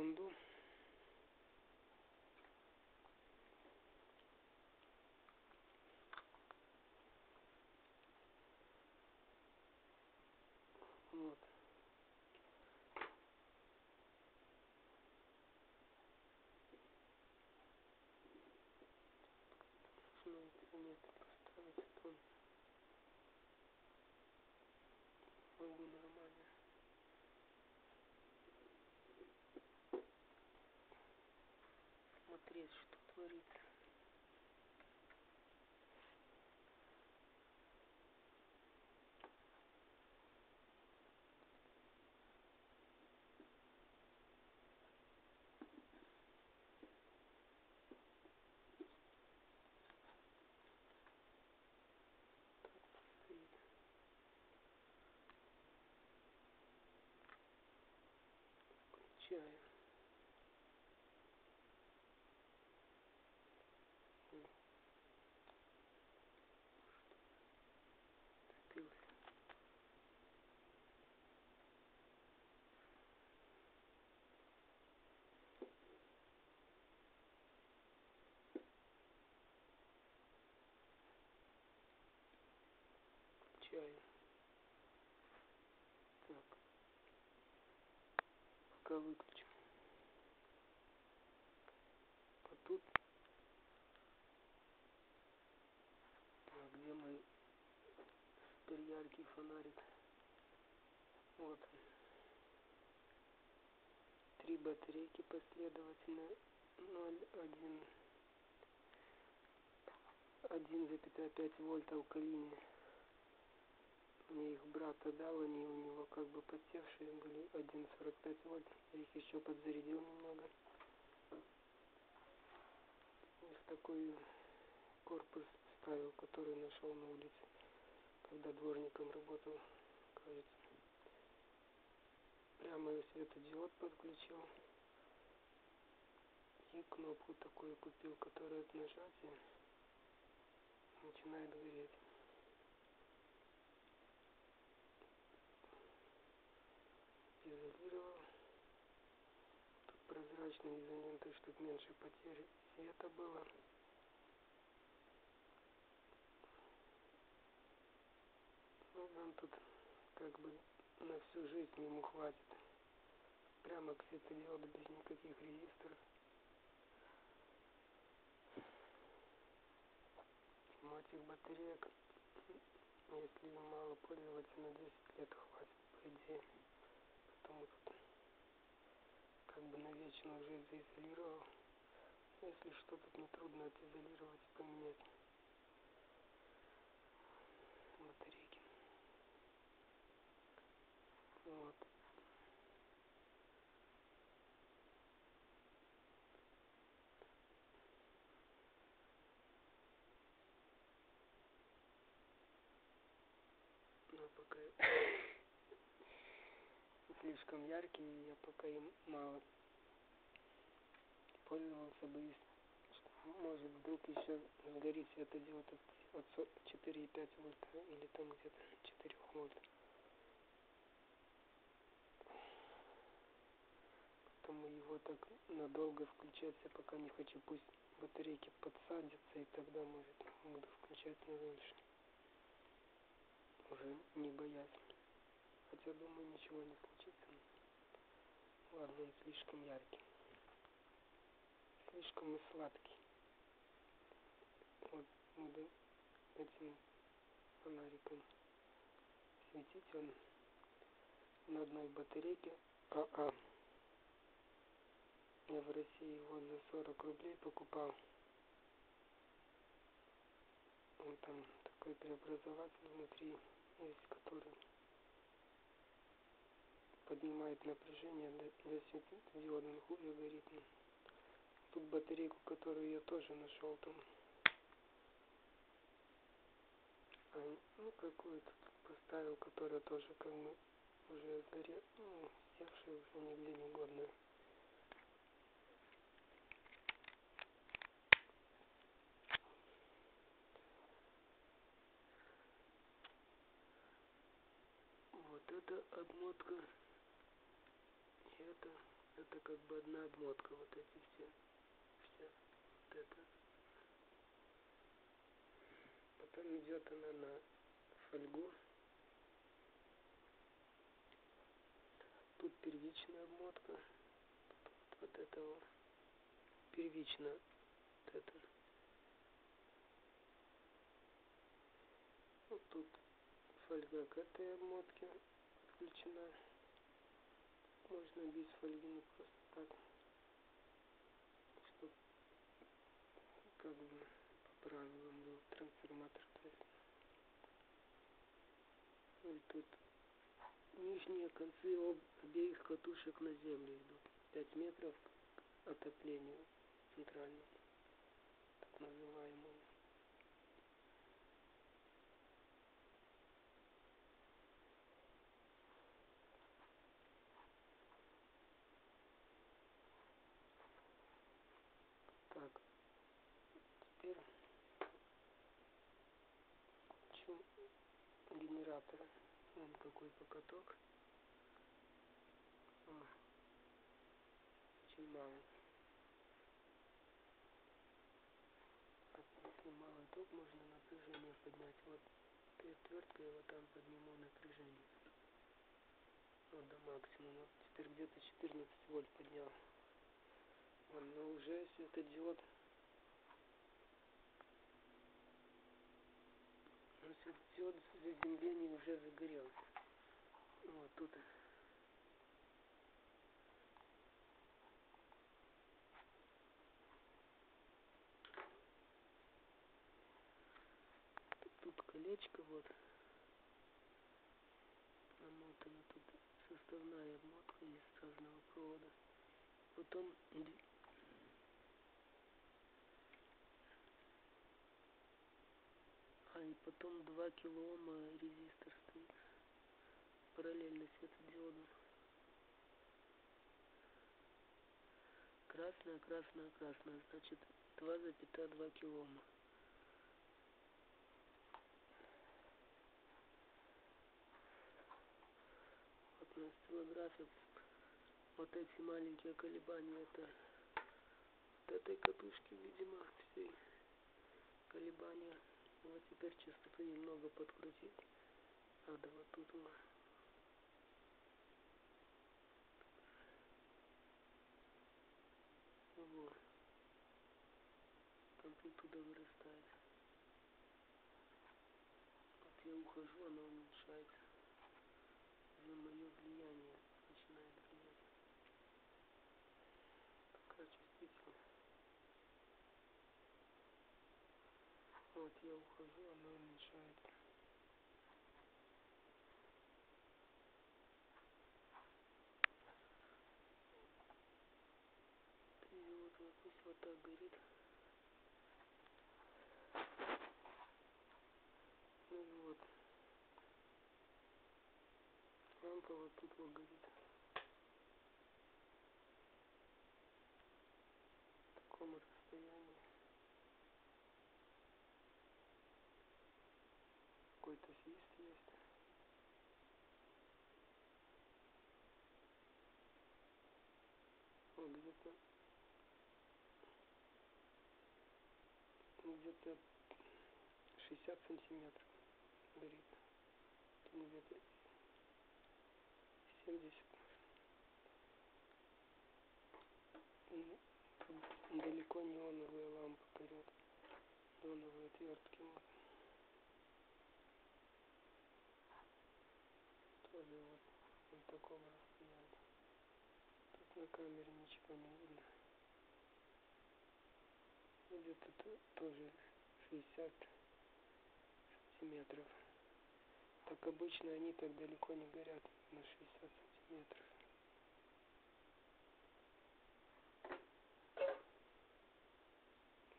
ерунду. Вот. Нужно интернет поставить, а то могу нормально. Смотреть, что творится. Включаем. Включаем. Так. Пока выключим. А тут а где мой супер яркий фонарик? Вот он. Три батарейки последовательно. 0, 1, 1,5 вольта алкалиния. Мне их брат отдал, они у него как бы подсевшие были 1,45 вольт. Я их еще подзарядил немного. И такой корпус ставил, который нашел на улице, когда дворником работал, кажется. Прямо светодиод подключил. И кнопку такую купил, которая от нажатия начинает гореть. изолировал. Тут прозрачные изоленты, чтобы меньше потери света было. Ну, нам тут как бы на всю жизнь ему хватит. Прямо к светодиоду без никаких резисторов. Но этих батареек, если мало пользоваться, на 10 лет хватит, по идее потому что как бы навечно уже заизолировал. Если что, тут нетрудно отизолировать и поменять батарейки. Вот. Ну, пока слишком яркий, я пока им мало пользовался, боюсь, что может вдруг еще сгорит светодиод от, от 4,5 вольта или там где-то 4 вольт. Поэтому его так надолго включать я пока не хочу, пусть батарейки подсадятся и тогда может буду включать на дольше. Уже не боясь. Хотя думаю ничего не случится. Ладно, он слишком яркий. Слишком и сладкий. Вот буду этим фонариком светить. Он на одной батарейке АА. Я в России его за 40 рублей покупал. Он там такой преобразователь внутри есть, который поднимает напряжение до светодиода, он хуже горит. Тут батарейку, которую я тоже нашел там. А, ну, какую-то поставил, которая тоже как бы уже сгорела, ну, севшая, уже нигде не годная. Вот это обмотка это как бы одна обмотка, вот эти все, все, вот это. Потом идет она на фольгу. Тут первичная обмотка, тут вот, вот это вот, первично вот это. Вот тут фольга к этой обмотке подключена. Можно без фольги, не просто так. Чтобы как бы по правилам был трансформатор. И тут нижние концы об, обеих катушек на землю идут. 5 метров к отоплению центральному, так называемому. Так, теперь включу генератора. Вон какой покаток. О, очень мало. Так, если малый ток, можно напряжение поднять. Вот этой отверткой вот там подниму напряжение. Вот до максимума. Теперь где-то 14 вольт поднял. Вон, но уже светодиод светодиод заземление уже загорелся. Вот тут. Тут колечко вот. Намотано тут. Составная обмотка из разного провода. Потом а и потом 2 килоома резистор стоит параллельно светодиоду красная красная красная значит 2,2 килоома вот на осциллографе вот эти маленькие колебания это вот этой катушки видимо всей колебания вот теперь частоту немного подкрутить. Надо вот тут вот вот амплитуда вырастает. Вот я ухожу она уменьшается. Уже мое вот я ухожу она уменьшается и вот, вот пусть вот так горит. Ну вот. Лампа вот тут вот горит в таком расстоянии какой-то свист есть. Вот где-то где-то 60 сантиметров горит. Тут где-то 70 и далеко неоновые лампы горят неоновые отвертки вот. тоже вот на таком расстоянии тут на камере ничего не видно где-то тоже 60 сантиметров. Так обычно они так далеко не горят на 60 сантиметров.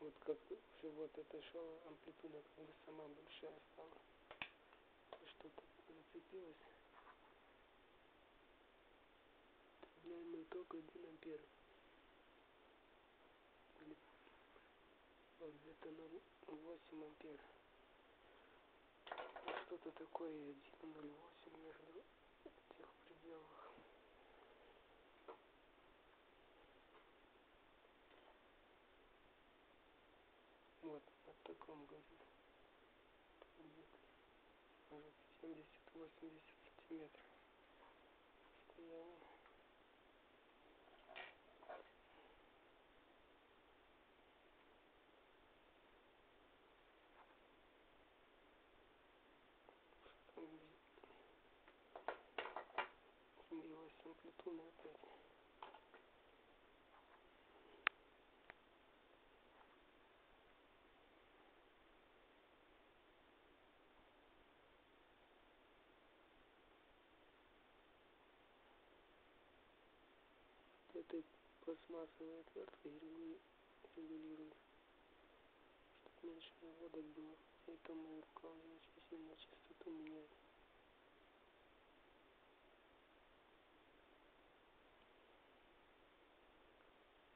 Вот как уже вот отошел амплитуда как бы сама большая стала. Что-то зацепилось получаемый ток 1 ампер. Вот где-то на 8 ампер. Что-то такое 1,08 между тех пределах. Вот, на таком горе. Может 70-80 сантиметров. Стояло. Амплитуда опять. этой пластмассовой отверткой регулирую, чтобы меньше наводок было. И там моя рука уже очень сильно частоту меняет.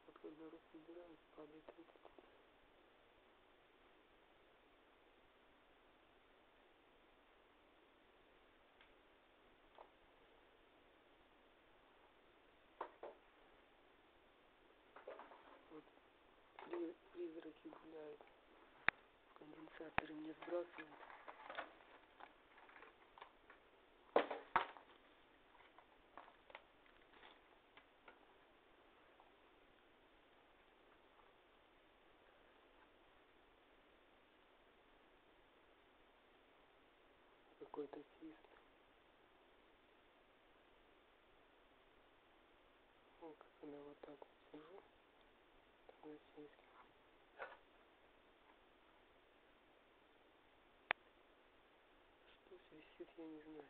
Вот когда руку убираю, падает амплитуда. призраки гуляют. Конденсаторы мне сбрасывают. Какой-то свист. Ну, когда вот так вот сижу, тогда свист. висит, я не знаю.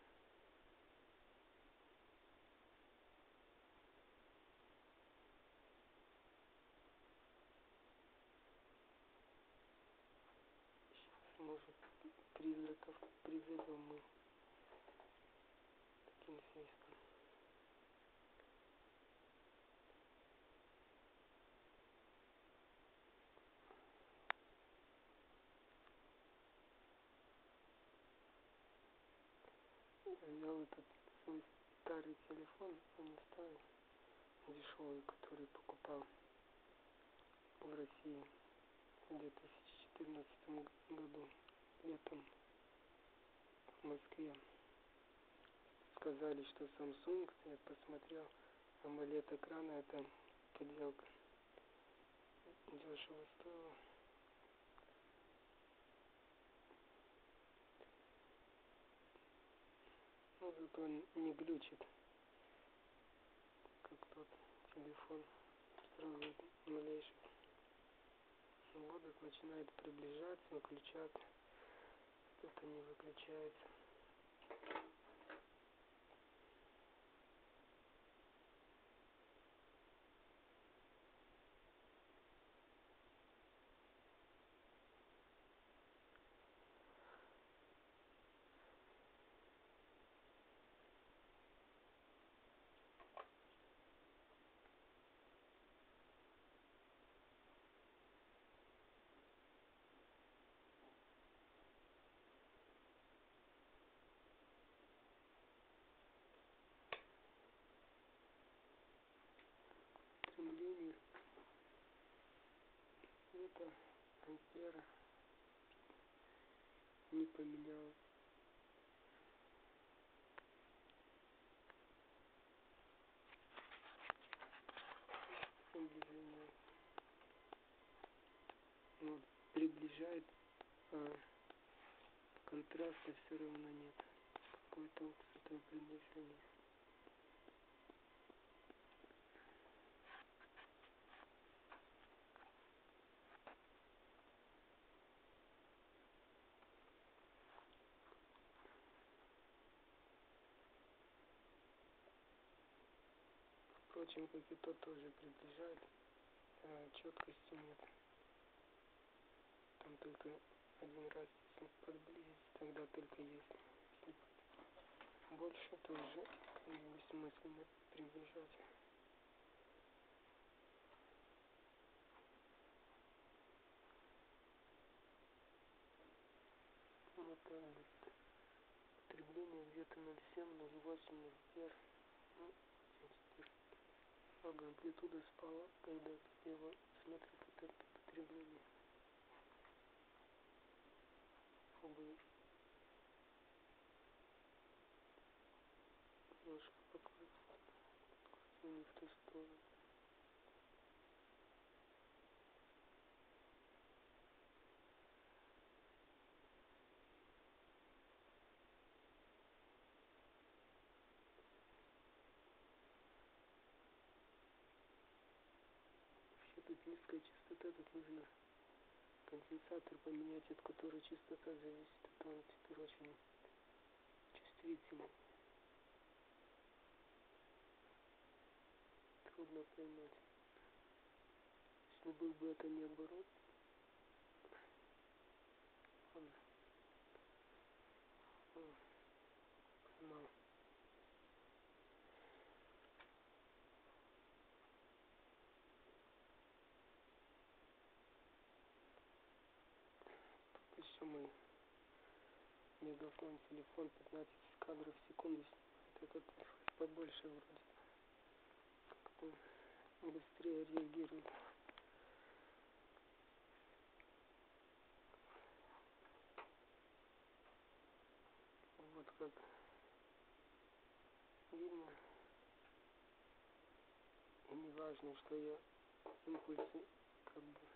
Сейчас, может, призраков призовем мы таким свистом. взял этот свой старый телефон, он не старый, дешевый, который покупал в России в 2014 году, летом в Москве. Сказали, что Samsung, я посмотрел, AMOLED экрана это подделка. Дешево стоило. Ну, зато он не глючит, как тот телефон. Сразу малейший водок начинает приближаться, выключаться. Это не выключается. Ампера не поменял. Движение. Вот, приближает а контраста все равно нет. Какой толк с этого приближения Как и тот тоже приближает, а четкости нет. Там только один раз подблизить, тогда только есть. Больше тоже бессмысленно приближать. Вот так будет. Потребление где-то 0,7, 0,8, 0,9. Ну, благо амплитуда спала, когда его центр потребления. чтобы Немножко покрыть. Не в ту сторону. Низкая частота, тут нужно конденсатор поменять, от которой частота зависит, это он теперь очень чувствительный. Трудно поймать. Если был бы это не оборот, ладно. Канал. Еще мой мегафон телефон 15 кадров в секунду этот побольше вроде. Как-то быстрее реагирует. Вот как видно. И не важно что я импульсы как бы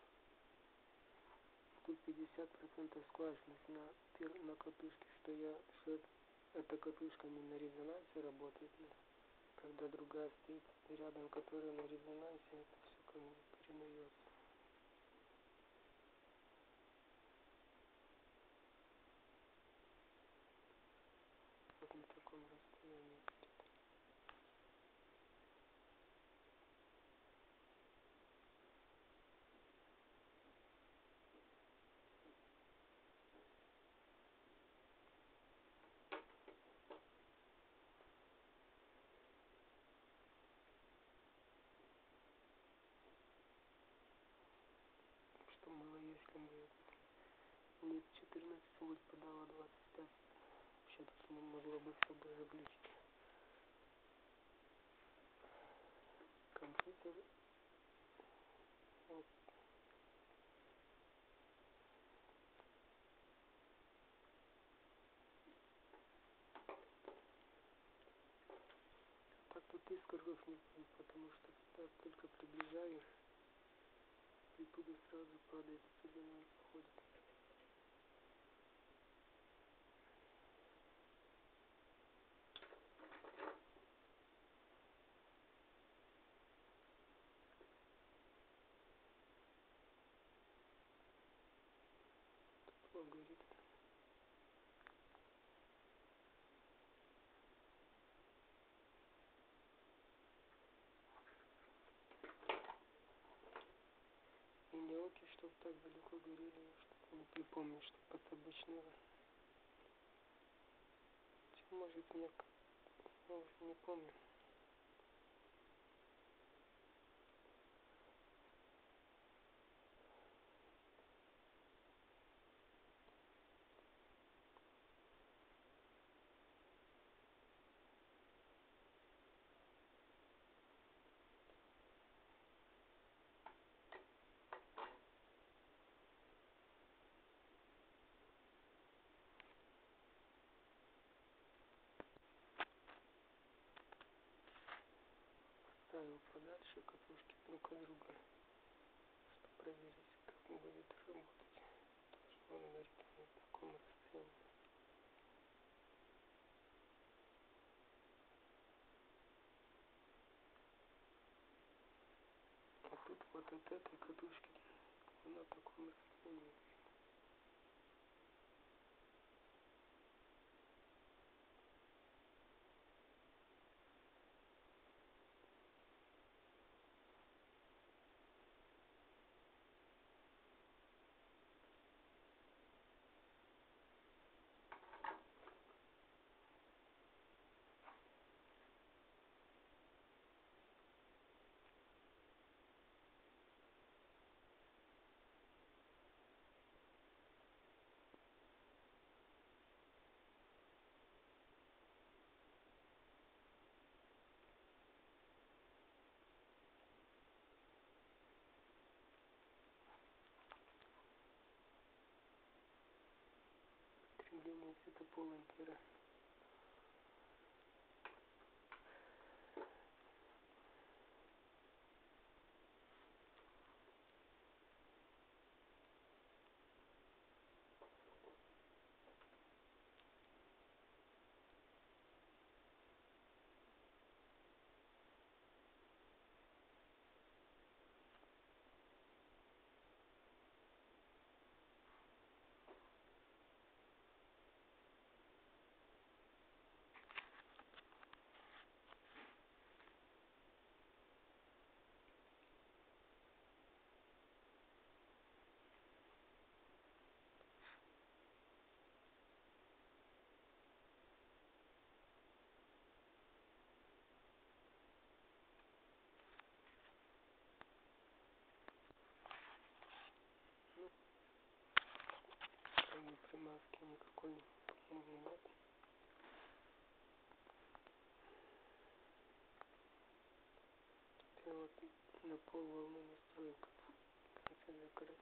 тут 50% скважинность на, на катушке, что я что эта катушка не на резонансе работает, когда другая стоит рядом, которая на резонансе, это все ко мне передается. Вот на таком расстоянии. что было, если бы нет 14 вольт подала 25. Вообще тут могло бы все бы заглючить. Компьютер. Вот. Так тут искоргов не будет, потому что так только приближаю амплитуда сразу падает, особенно он сходит. Тепло горит. елки, чтобы так далеко горели, что не припомню, что под обычного. Может, мне, ну, не помню. Ставил подальше катушки друг от друга, чтобы проверить, как он будет работать. Тоже он говорит на таком расстоянии. А тут вот от этой катушки на таком расстоянии. Определение цвета пола примазки никакой нет. Вот на пол волны настроим в конце закрыть